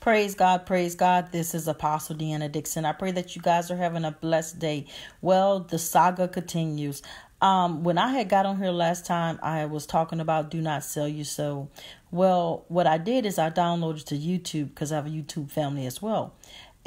Praise God, praise God. This is Apostle Deanna Dixon. I pray that you guys are having a blessed day. Well, the saga continues. Um, when I had got on here last time, I was talking about do not sell your soul. Well, what I did is I downloaded to YouTube because I have a YouTube family as well.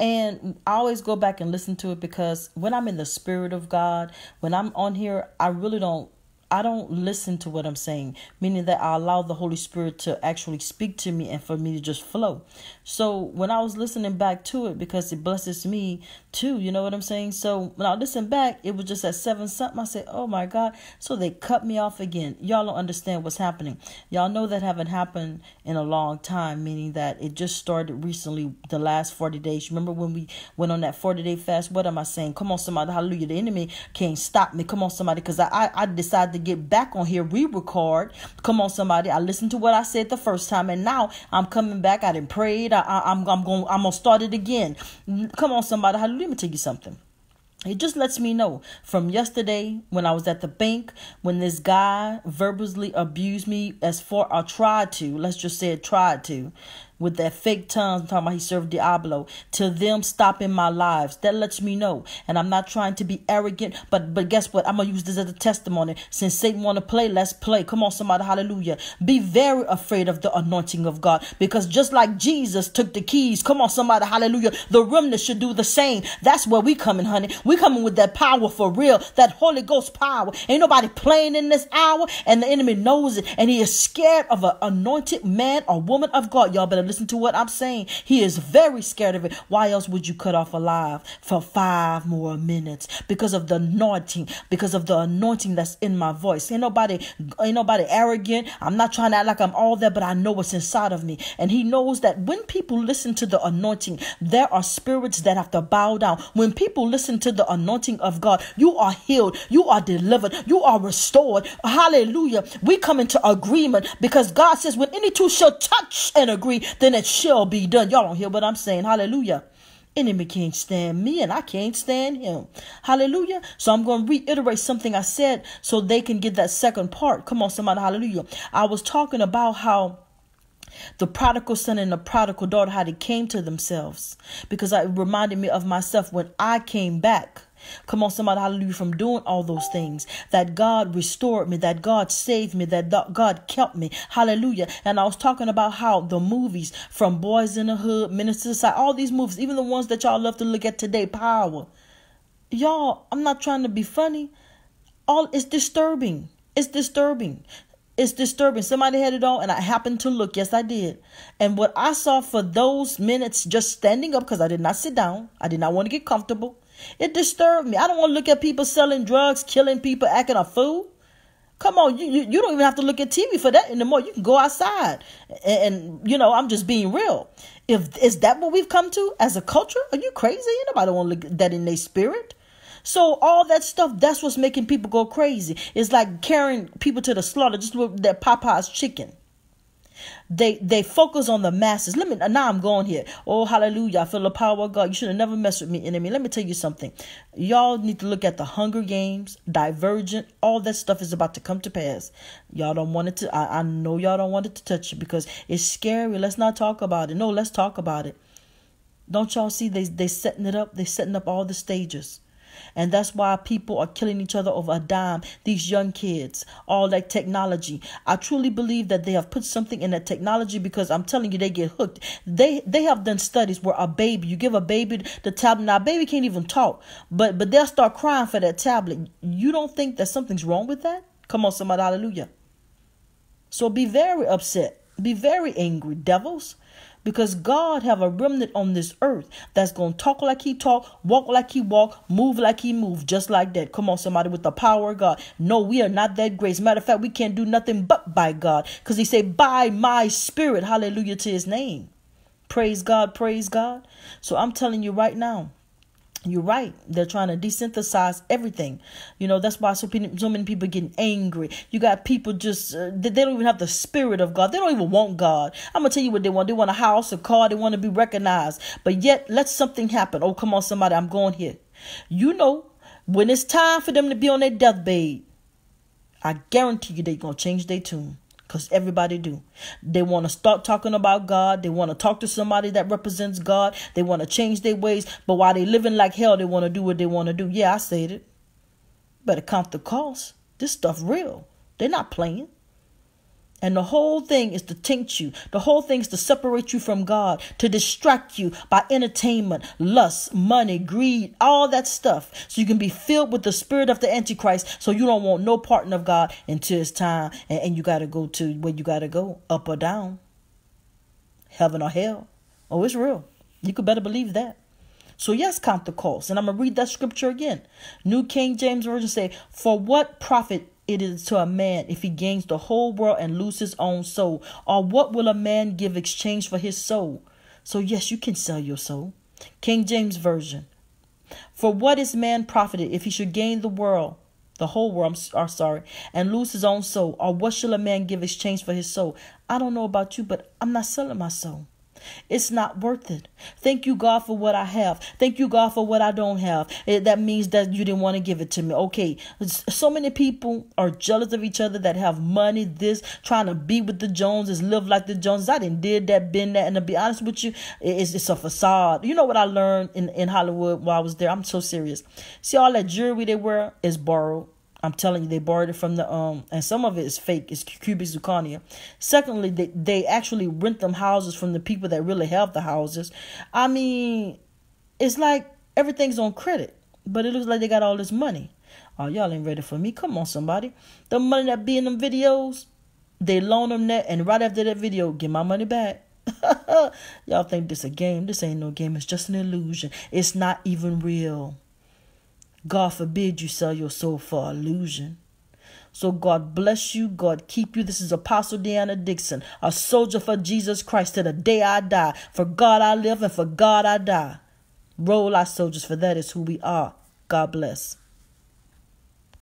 And I always go back and listen to it because when I'm in the spirit of God, when I'm on here, I really don't I don't listen to what I'm saying, meaning that I allow the Holy Spirit to actually speak to me and for me to just flow. So when I was listening back to it, because it blesses me too, you know what I'm saying? So when I listened back, it was just at seven something. I said, Oh my God. So they cut me off again. Y'all don't understand what's happening. Y'all know that haven't happened in a long time, meaning that it just started recently, the last 40 days. Remember when we went on that 40 day fast? What am I saying? Come on, somebody, hallelujah. The enemy can't stop me. Come on, somebody, because I, I, I decided to get back on here, re record. Come on, somebody. I listened to what I said the first time, and now I'm coming back. I didn't prayed. I, I, I'm, I'm going. I'm gonna start it again. Come on, somebody. Let me tell you something. It just lets me know from yesterday when I was at the bank when this guy verbally abused me as far I tried to, let's just say it tried to, with that fake tongue, I'm talking about he served Diablo, to them stopping my lives. That lets me know. And I'm not trying to be arrogant, but but guess what? I'm gonna use this as a testimony. Since Satan wanna play, let's play. Come on, somebody, hallelujah. Be very afraid of the anointing of God. Because just like Jesus took the keys, come on, somebody, hallelujah. The remnant should do the same. That's where we coming, honey. We coming with that power for real, that Holy Ghost power. Ain't nobody playing in this hour, and the enemy knows it, and he is scared of an anointed man or woman of God. Y'all better listen to what I'm saying. He is very scared of it. Why else would you cut off alive for five more minutes? Because of the anointing, because of the anointing that's in my voice. Ain't nobody, ain't nobody arrogant. I'm not trying to act like I'm all there, but I know what's inside of me. And he knows that when people listen to the anointing, there are spirits that have to bow down. When people listen to the anointing of God, you are healed, you are delivered, you are restored. Hallelujah. We come into agreement because God says, when any two shall touch and agree, then it shall be done. Y'all don't hear what I'm saying. Hallelujah. Enemy can't stand me and I can't stand him. Hallelujah. So I'm going to reiterate something I said so they can get that second part. Come on, somebody. Hallelujah. I was talking about how the prodigal son and the prodigal daughter, how they came to themselves. Because it reminded me of myself when I came back. Come on, somebody, hallelujah, from doing all those things. That God restored me, that God saved me, that God kept me. Hallelujah. And I was talking about how the movies from Boys in the Hood, Minister Side, all these movies, even the ones that y'all love to look at today, Power. Y'all, I'm not trying to be funny. All it's disturbing. It's disturbing. It's disturbing. Somebody had it on, and I happened to look. Yes, I did. And what I saw for those minutes, just standing up, because I did not sit down, I did not want to get comfortable. It disturbed me. I don't want to look at people selling drugs, killing people, acting a fool. Come on, you, you, you don't even have to look at TV for that anymore. You can go outside. And, and, you know, I'm just being real. If is that what we've come to as a culture? Are you crazy? Nobody want to look at that in their spirit. So all that stuff, that's what's making people go crazy. It's like carrying people to the slaughter, just with that Popeye's chicken. They they focus on the masses. Let me now I'm going here. Oh hallelujah. I feel the power of God. You should have never messed with me, enemy. Let me tell you something. Y'all need to look at the Hunger Games, Divergent, all that stuff is about to come to pass. Y'all don't want it to I, I know y'all don't want it to touch you because it's scary. Let's not talk about it. No, let's talk about it. Don't y'all see they they setting it up? They setting up all the stages. And that's why people are killing each other over a dime. These young kids, all that technology. I truly believe that they have put something in that technology because I'm telling you, they get hooked. They they have done studies where a baby, you give a baby the tablet. Now, baby can't even talk, but but they'll start crying for that tablet. You don't think that something's wrong with that? Come on, somebody, hallelujah. So be very upset. Be very angry, devils because God have a remnant on this earth that's going to talk like he talk, walk like he walk, move like he move, just like that. Come on, somebody with the power of God. No, we are not that great. Matter of fact, we can't do nothing but by God because he said, by my spirit, hallelujah to his name. Praise God, praise God. So I'm telling you right now, you're right. They're trying to desynthesize everything. You know, that's why so, so many people getting angry. You got people just, uh, they, they don't even have the spirit of God. They don't even want God. I'm going to tell you what they want. They want a house, a car. They want to be recognized. But yet, let something happen. Oh, come on, somebody. I'm going here. You know, when it's time for them to be on their deathbed, I guarantee you they're going to change their tune. Because everybody do. They want to start talking about god. They want to talk to somebody that represents god. They want to change their ways. But while they living like hell they want to do what they want to do. Yeah i said it. Better count the cost. This stuff real. They're not playing and the whole thing is to taint you. The whole thing is to separate you from God, to distract you by entertainment, lust, money, greed, all that stuff. So you can be filled with the spirit of the Antichrist. So you don't want no partner of God until it's time. And, and you got to go to where you got to go, up or down, heaven or hell. Oh, it's real. You could better believe that. So yes, count the cost. And I'm going to read that scripture again. New King James Version say, For what profit it is to a man if he gains the whole world and lose his own soul? Or what will a man give exchange for his soul? So, yes, you can sell your soul. King James Version. For what is man profited if he should gain the world, the whole world, I'm sorry, and lose his own soul? Or what shall a man give exchange for his soul? I don't know about you, but I'm not selling my soul. It's not worth it. Thank you, God, for what I have. Thank you, God, for what I don't have. It, that means that you didn't want to give it to me. Okay. So many people are jealous of each other that have money, this, trying to be with the Joneses, live like the Joneses. I didn't did that, been that. And to be honest with you, it's, it's a facade. You know what I learned in, in Hollywood while I was there? I'm so serious. See, all that jewelry they wear is borrowed. I'm telling you, they borrowed it from the um, and some of it is fake. It's cubic zirconia. Secondly, they they actually rent them houses from the people that really have the houses. I mean, it's like everything's on credit, but it looks like they got all this money. Oh, y'all ain't ready for me. Come on, somebody. The money that be in them videos, they loan them that, and right after that video, get my money back. y'all think this a game? This ain't no game. It's just an illusion. It's not even real. God forbid you sell your soul for illusion. So God bless you. God keep you. This is Apostle Deanna Dixon, a soldier for Jesus Christ to the day I die. For God I live and for God I die. Roll our soldiers, for that is who we are. God bless.